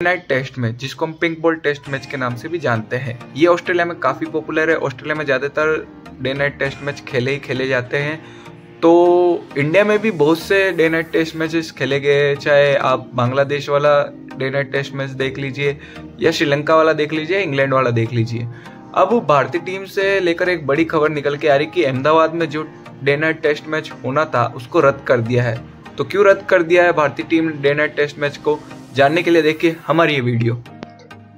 Night test match जिसको हम pink ball test match के नाम से भी जानते हैं। ये ऑस्ट्रेलिया में काफ़ी पॉपुलर है। ऑस्ट्रेलिया में ज़्यादातर डे नाइट टेस्ट मैच खेले ही खेले जाते हैं। तो इंडिया में भी बहुत से डे नाइट टेस्ट मैचेस खेले गए चाहे आप बांग्लादेश वाला डे नाइट टेस्ट मैच देख लीजिए, या श्रीलंका वाला देख लीजिए इंग्लैंड वाला देख लीजिए। अब भारतीय टीम से लेकर एक बड़ी खबर निकल के आ रही कि अहमदाबाद में जो डे नाइट टेस्ट मैच होना था, उसको रद्द कर दिया है। तो क्यों रद्द कर दिया है भारतीय team day night test match को? जानने के लिए देखिए हमारी ये वीडियो।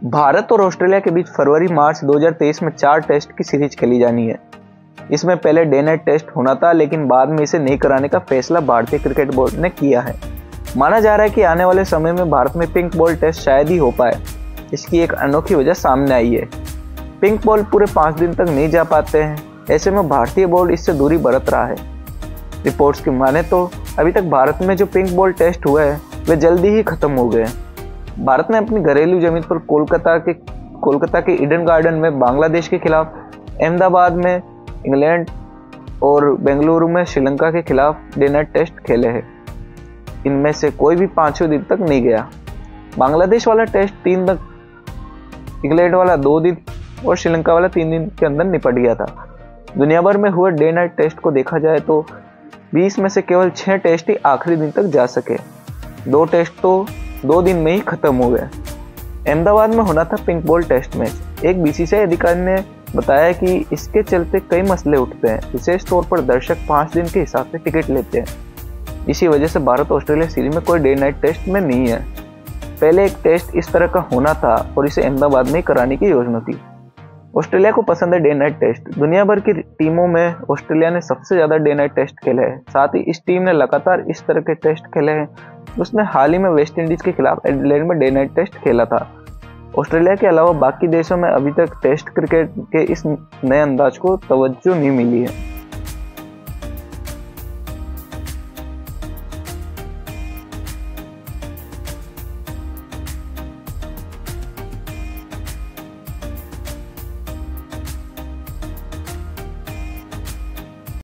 भारत और ऑस्ट्रेलिया के बीच फरवरी, मार्च 2023 में चार टेस्ट की सीरीज़ खेली जानी है। इसमें पहले डे नाइट टेस्ट होना था, लेकिन बाद में इसे नहीं कराने का फैसला भारतीय क्रिकेट बोर्ड ने किया है। माना जा रहा है कि आने वाले समय में भारत में पिंक बॉल टेस्ट शायद ही हो पाए। इसकी एक अनोखी वजह सामने आई है। पिंक बॉल पूरे पाँच दिन तक नहीं जा पाते हैं। ऐसे में भारतीय बोर्ड इससे दूरी बरत रहा है। रिपोर्ट्स की माने तो अभी तक भारत में जो पिंक बॉल टेस्ट हुआ हैं वे जल्दी ही खत्म हो गए। भारत ने अपनी घरेलू ज़मीन पर कोलकाता के कोलकाता के ईडन गार्डन में बांग्लादेश के खिलाफ, अहमदाबाद में इंग्लैंड और बेंगलुरु में श्रीलंका के खिलाफ डे नाइट टेस्ट खेले हैं। इनमें से कोई भी पाँचवें दिन तक नहीं गया। बांग्लादेश वाला टेस्ट तीन तक इंग्लैंड वाला दो दिन और श्रीलंका वाला तीन दिन के अंदर निपट गया था। दुनिया भर में हुए डे नाइट टेस्ट को देखा जाए तो 20 में से केवल छह टेस्ट ही आखिरी दिन तक जा सके। दो टेस्ट तो दो दिन में ही खत्म हो गए। अहमदाबाद में होना था पिंक बॉल टेस्ट मैच। एक बीसीसीआई अधिकारी ने बताया कि इसके चलते कई मसले उठते हैं। विशेष तौर पर दर्शक पाँच दिन के हिसाब से टिकट लेते हैं। इसी वजह से भारत ऑस्ट्रेलिया सीरीज़ में कोई डे नाइट टेस्ट में नहीं है। पहले एक टेस्ट इस तरह का होना था और इसे अहमदाबाद में कराने की योजना थी। ऑस्ट्रेलिया को पसंद है डे नाइट टेस्ट। दुनिया भर की टीमों में ऑस्ट्रेलिया ने सबसे ज़्यादा डे नाइट टेस्ट खेले हैं। साथ ही इस टीम ने लगातार इस तरह के टेस्ट खेले हैं उसने हाल ही में वेस्ट इंडीज़ के खिलाफ एडलैंड में डे नाइट टेस्ट खेला था। ऑस्ट्रेलिया के अलावा बाकी देशों में अभी तक टेस्ट क्रिकेट के इस नए अंदाज को तवज्जो नहीं मिली है।